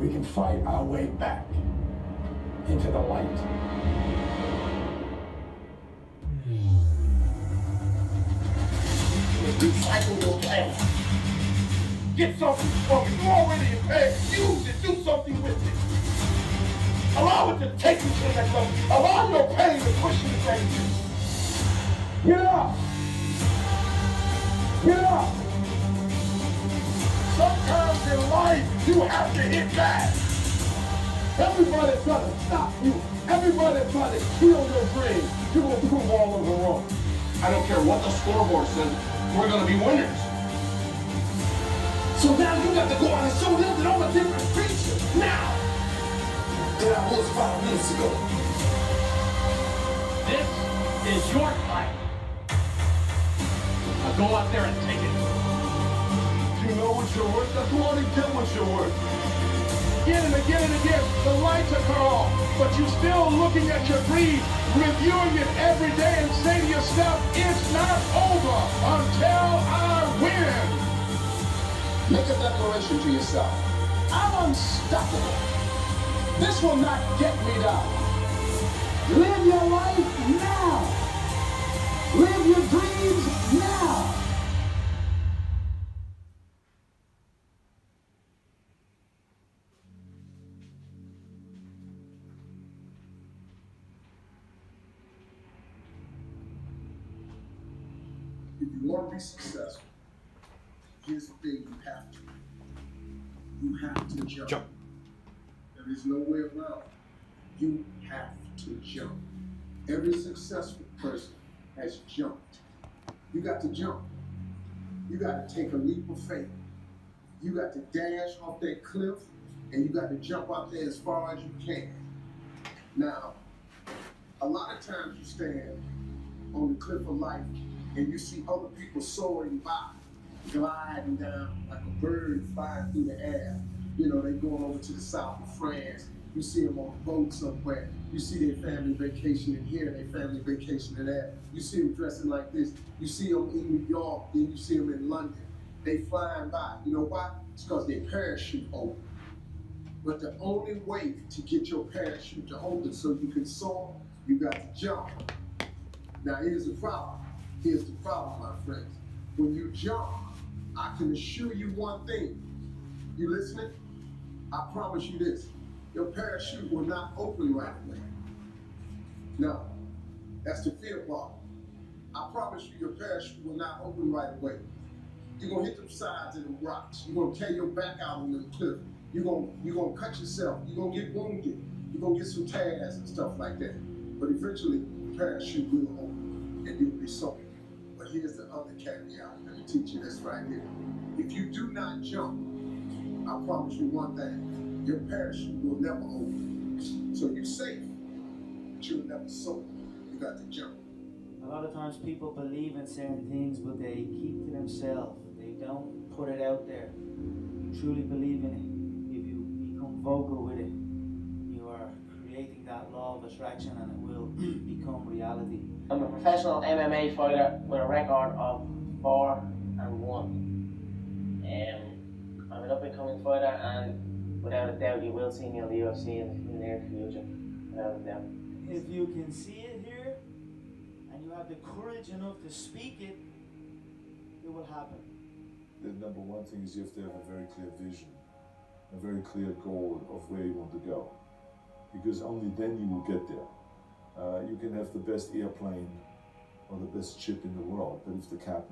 we can fight our way back into the light. Recycle your past. Get something from it. You already past. Use it. Do something with it. Allow it to take you to the next level. Allow your pain to push you to change. Get up. Get up. Sometimes in life, you have to hit back. Everybody trying to stop you. Everybody trying to kill your dream. You're going to prove all of them wrong. I don't care what the scoreboard says. We're going to be winners. So now you got to go out and show them that I'm a different creature. Now. Than I was five minutes ago. This is your fight. Now go out there and take it. You know what you're worth. Out and get what you're worth. Again and again and again, the lights are cut off, but you're still looking at your dream, reviewing it every day and say to yourself, it's not over until I win. Make a declaration to yourself. I'm unstoppable. This will not get me down. Live your If you want to be successful, here's the thing you have to. You have to jump. Jump. There is no way around it. You have to jump. Every successful person has jumped. You got to jump. You got to take a leap of faith. You got to dash off that cliff and you got to jump out there as far as you can. Now, a lot of times you stand on the cliff of life and you see other people soaring by, gliding down like a bird flying through the air. You know, they're going over to the south of France. You see them on a boat somewhere. You see their family vacationing here, their family vacationing there. You see them dressing like this. You see them in New York, then you see them in London. They flying by. You know why? It's because their parachute open. But the only way to get your parachute to open so you can soar, you got to jump. Now here's the problem. Here's the problem, my friends. When you jump, I can assure you one thing. You listening? I promise you this. Your parachute will not open right away. No, that's the fear part. I promise you your parachute will not open right away. You're gonna hit them sides of the rocks. You're gonna tear your back out on the cliff. You're gonna you're gonna cut yourself. You're gonna get wounded. You're gonna get some tears and stuff like that. But eventually, the parachute will open and you'll be soaking. Here's the other caveat. Let me teach you this right here. If you do not jump, I promise you one thing. Your parachute will never open. So you're safe, but you'll never soar. You got to jump. A lot of times people believe in certain things, but they keep to themselves. They don't put it out there. You truly believe in it. If you become vocal with it, you are creating that law of attraction and it will become reality. I'm a professional MMA fighter with a record of four and one. Um, I'm an up and coming fighter, and without a doubt, you will see me on the UFC in the near future. Without a doubt. If you can see it here and you have the courage enough to speak it, it will happen. the number one thing is you have to have a very clear vision, a very clear goal of where you want to go. Because only then you will get there. Uh, you can have the best airplane or the best ship in the world, but if the captain